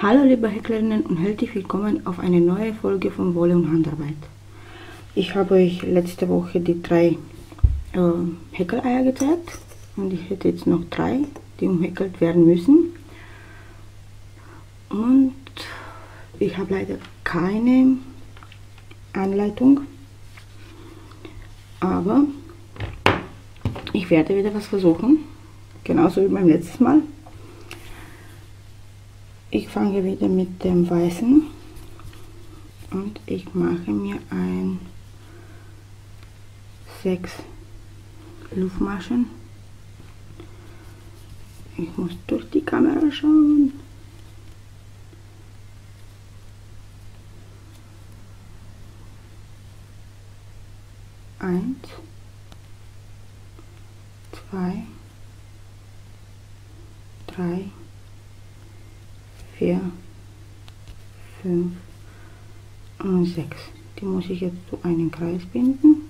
Hallo liebe Häcklerinnen und herzlich willkommen auf eine neue Folge von Wolle und Handarbeit. Ich habe euch letzte Woche die drei äh, Häkeleier gezeigt und ich hätte jetzt noch drei, die umhäkelt werden müssen. Und ich habe leider keine Anleitung, aber ich werde wieder was versuchen, genauso wie beim letzten Mal. Ich fange wieder mit dem weißen und ich mache mir ein sechs Luftmaschen. Ich muss durch die Kamera schauen. Eins, zwei, drei, 4, 5 und 6. Die muss ich jetzt zu einem Kreis binden.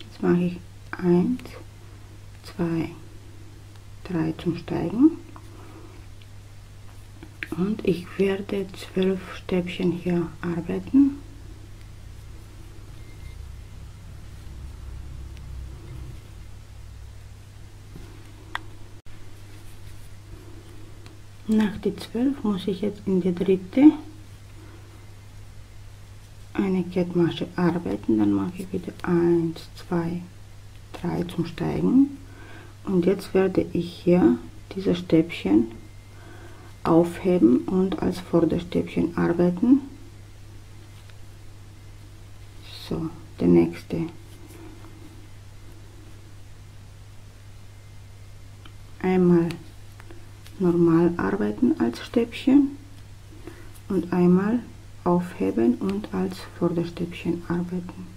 Jetzt mache ich 1, 2, 3 zum Steigen. Und ich werde 12 Stäbchen hier arbeiten. Nach die 12 muss ich jetzt in die dritte eine Kettmasche arbeiten, dann mache ich wieder 1, 2, 3 zum Steigen und jetzt werde ich hier diese Stäbchen aufheben und als Vorderstäbchen arbeiten. So, der nächste. Einmal normal arbeiten als Stäbchen und einmal aufheben und als Vorderstäbchen arbeiten.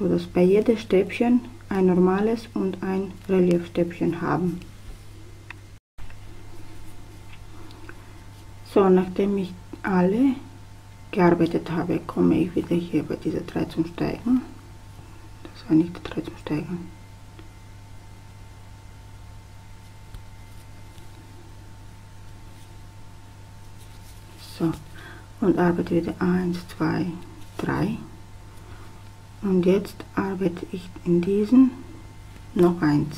so dass bei jedem Stäbchen ein normales und ein Reliefstäbchen haben. So, nachdem ich alle gearbeitet habe, komme ich wieder hier bei dieser 3 zum Steigen. Das war nicht 3 zum Steigen. So, und arbeite wieder 1, 2, 3 und jetzt arbeite ich in diesen noch eins.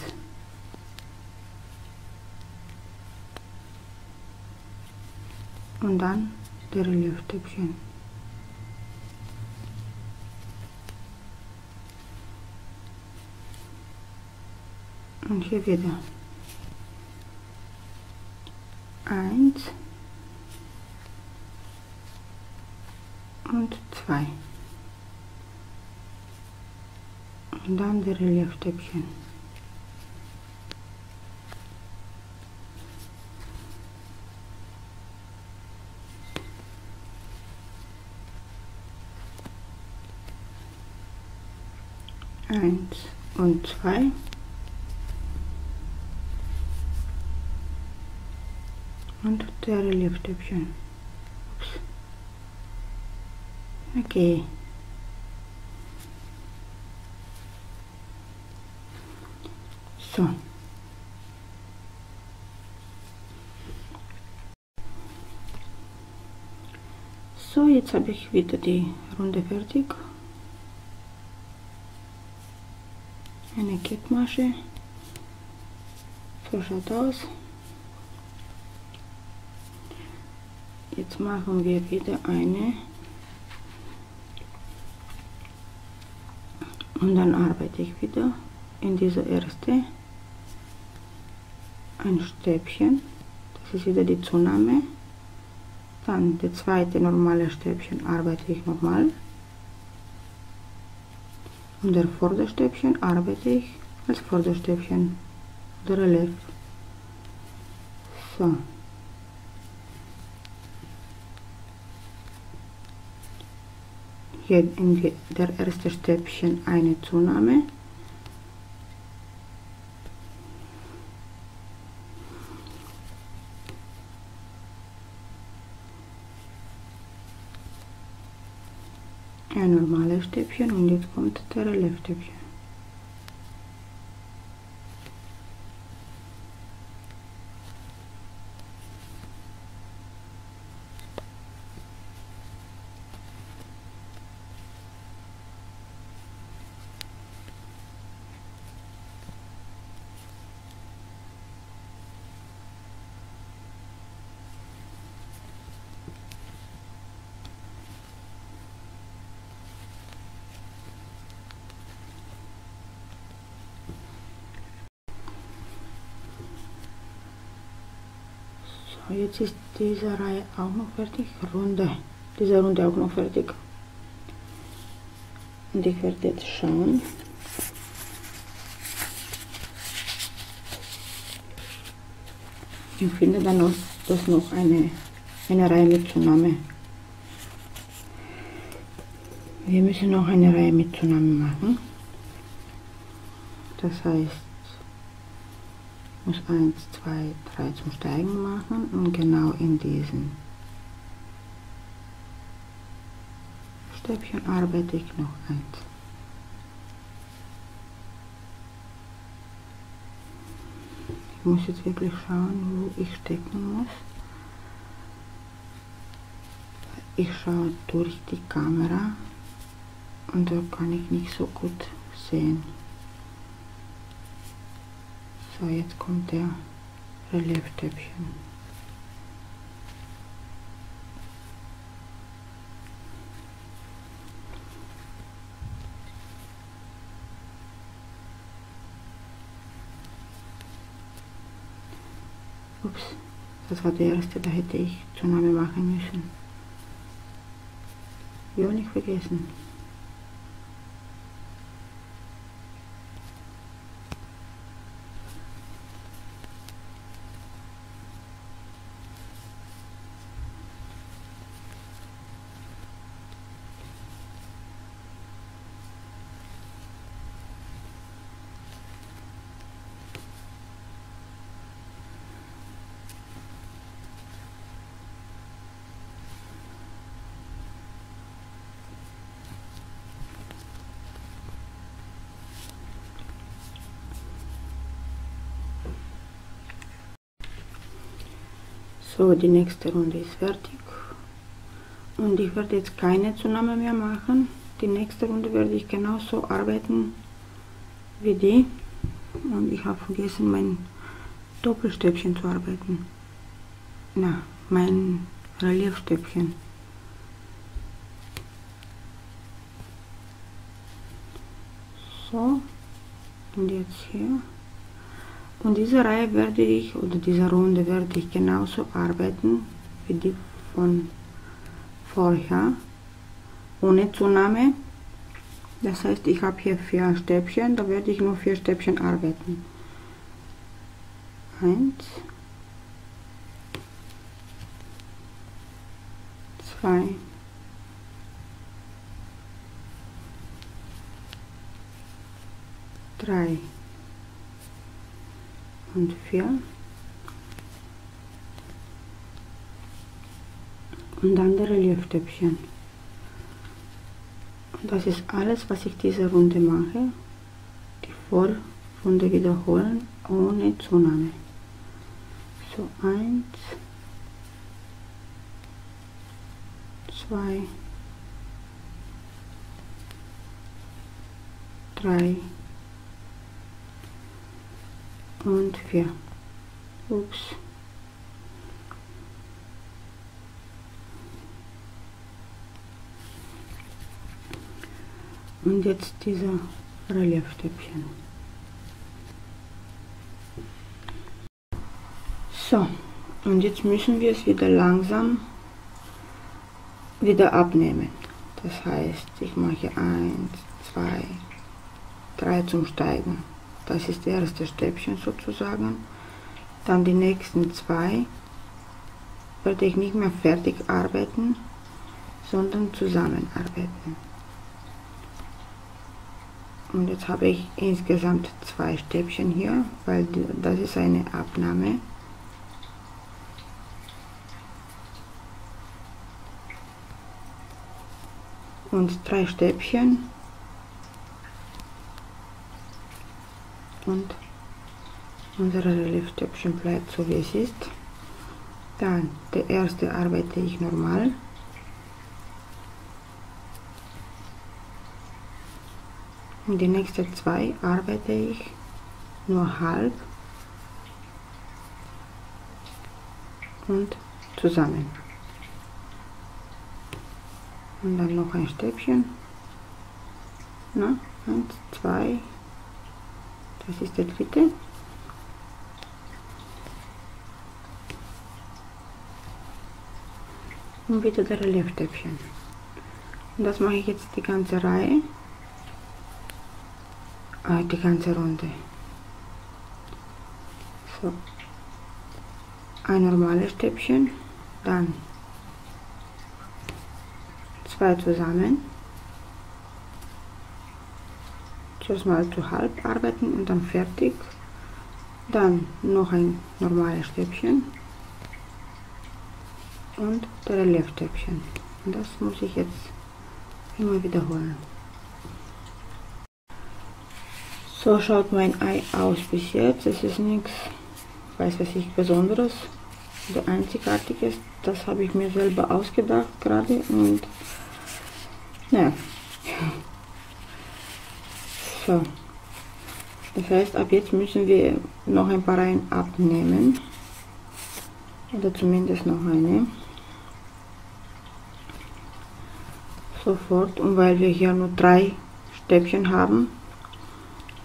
Und dann der Reliefstäbchen und hier wieder. Eins. Und zwei und dann der Reliefstäbchen. Eins und zwei. Und der Reliefstäbchen. Okay. So. So, jetzt habe ich wieder die Runde fertig. Eine Kettmasche. So schaut aus. Jetzt machen wir wieder eine und dann arbeite ich wieder in diese erste ein Stäbchen, das ist wieder die Zunahme, dann der zweite normale Stäbchen arbeite ich nochmal. Und der Vorderstäbchen arbeite ich als Vorderstäbchen. Oder Relief. So. Hier in der erste Stäbchen eine Zunahme ein normales Stäbchen und jetzt kommt der Reliefstäbchen. So, jetzt ist diese Reihe auch noch fertig. Runde. Diese Runde auch noch fertig. Und ich werde jetzt schauen. Ich finde dann noch, dass noch eine, eine Reihe mit Tsunami. Wir müssen noch eine Reihe mit Tsunami machen. Das heißt, muss 1, 2, 3 zum Steigen machen und genau in diesen Stäbchen arbeite ich noch eins. Ich muss jetzt wirklich schauen, wo ich stecken muss. Ich schaue durch die Kamera und da kann ich nicht so gut sehen. So, jetzt kommt der Reliefstäbchen. Ups, das war der erste, da hätte ich Tsunami machen müssen. Ja, nicht vergessen. So, die nächste Runde ist fertig. Und ich werde jetzt keine Zunahme mehr machen. Die nächste Runde werde ich genauso arbeiten wie die. Und ich habe vergessen, mein Doppelstäbchen zu arbeiten. Na, mein Reliefstäbchen. So, und jetzt hier. Und diese Reihe werde ich, oder diese Runde werde ich genauso arbeiten wie die von vorher, ohne Zunahme. Das heißt, ich habe hier vier Stäbchen, da werde ich nur vier Stäbchen arbeiten. Eins, zwei, drei und 4 und dann der Reliefstäbchen. Und das ist alles, was ich diese Runde mache. Die Vorrunde wiederholen ohne Zunahme. So 1, 2, 3, und 4. Ups. Und jetzt dieser Reliefstäbchen. So, und jetzt müssen wir es wieder langsam wieder abnehmen. Das heißt, ich mache 1, 2, 3 zum Steigen. Das ist das erste Stäbchen sozusagen. Dann die nächsten zwei werde ich nicht mehr fertig arbeiten, sondern zusammenarbeiten. Und jetzt habe ich insgesamt zwei Stäbchen hier, weil das ist eine Abnahme. und drei Stäbchen und unser Reliefstäbchen bleibt so wie es ist. Dann der erste arbeite ich normal. Und die nächsten zwei arbeite ich nur halb und zusammen. Und dann noch ein Stäbchen. Na, eins, zwei, das ist der dritte. Und wieder der Reliefstäbchen. Und das mache ich jetzt die ganze Reihe, äh, die ganze Runde. So, ein normales Stäbchen, dann zwei zusammen. Zuerst mal zu halb arbeiten und dann fertig. Dann noch ein normales Stäbchen und der Reliefstäbchen. Und das muss ich jetzt immer wiederholen. So schaut mein Ei aus bis jetzt. Es ist nichts, weiß was ich, Besonderes oder Einzigartiges. Das habe ich mir selber ausgedacht gerade und ja. So. Das heißt, ab jetzt müssen wir noch ein paar Reihen abnehmen. Oder zumindest noch eine. Sofort. Und weil wir hier nur drei Stäbchen haben,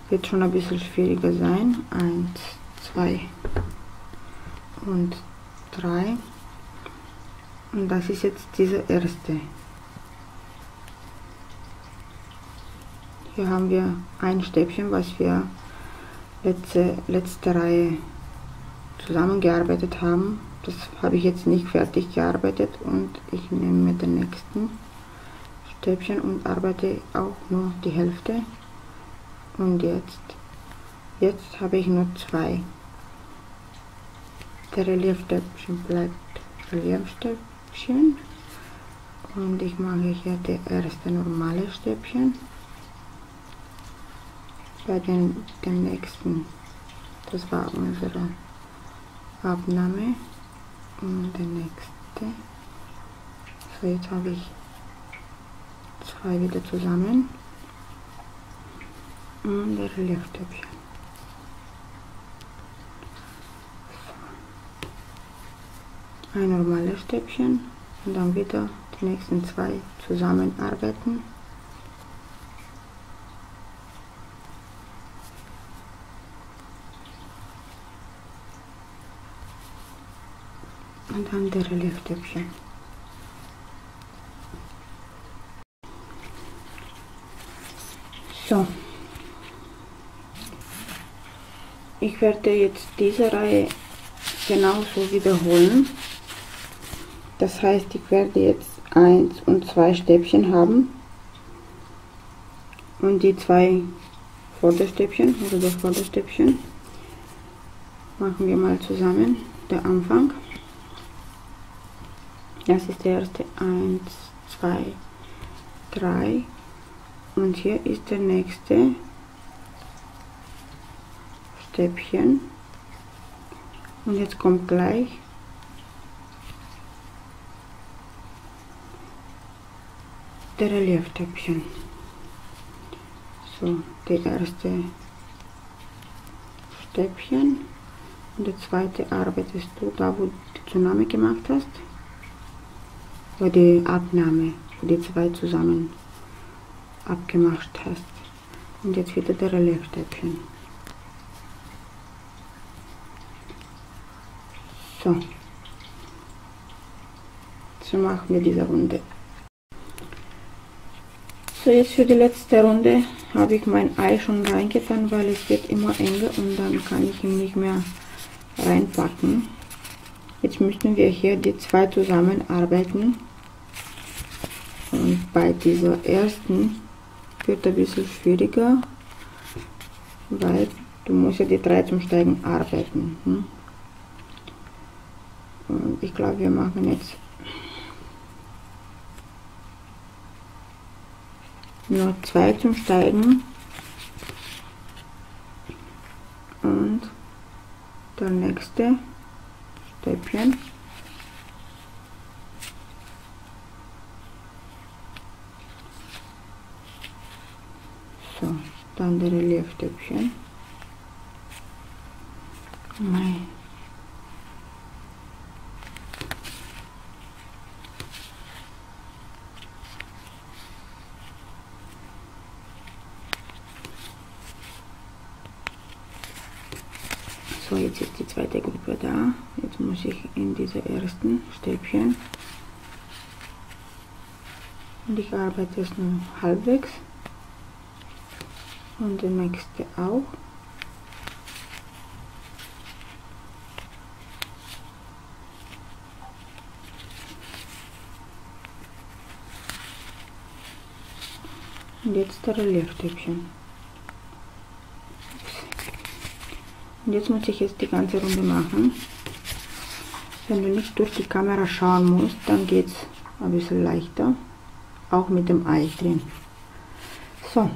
wird schon ein bisschen schwieriger sein. Eins, zwei und drei. Und das ist jetzt dieser erste. Hier haben wir ein Stäbchen, was wir letzte, letzte Reihe zusammengearbeitet haben. Das habe ich jetzt nicht fertig gearbeitet und ich nehme den nächsten Stäbchen und arbeite auch nur die Hälfte. Und jetzt, jetzt habe ich nur zwei. Der Reliefstäbchen bleibt Reliefstäbchen und ich mache hier das erste normale Stäbchen bei den, dem nächsten. Das war unsere Abnahme. Und der nächste. So, jetzt habe ich zwei wieder zusammen. Und der Relieftöpfchen. Ein normales Stäbchen und dann wieder die nächsten zwei zusammenarbeiten. Und dann der Relieftöpfchen. So. Ich werde jetzt diese Reihe genauso wiederholen. Das heißt, ich werde jetzt eins und zwei Stäbchen haben und die zwei Vorderstäbchen oder das Vorderstäbchen machen wir mal zusammen, der Anfang. Das ist der erste. 1, 2, 3 und hier ist der nächste Stäbchen. Und jetzt kommt gleich der Reliefstäbchen. So, der erste Stäbchen. Und der zweite arbeitest du da, wo du die Tsunami gemacht hast wo die Abnahme, wo die zwei zusammen abgemacht hast. Und jetzt wieder der Reliefstäbchen. So. So machen wir diese Runde. So, jetzt für die letzte Runde habe ich mein Ei schon reingetan, weil es wird immer enger und dann kann ich ihn nicht mehr reinpacken. Jetzt müssen wir hier die zwei zusammenarbeiten. Bei dieser ersten wird ein bisschen schwieriger, weil du musst ja die drei zum Steigen arbeiten. Hm? Und ich glaube, wir machen jetzt nur zwei zum Steigen und der nächste Stäbchen so dann der Reliefstäbchen Nein. So, jetzt ist die zweite Gruppe da. Jetzt muss ich in diese ersten Stäbchen und ich arbeite es nur halbwegs und der nächste auch. Und jetzt der Reliefstäbchen. Und jetzt muss ich jetzt die ganze Runde machen. Wenn du nicht durch die Kamera schauen musst, dann geht es ein bisschen leichter. Auch mit dem Ei drin. So,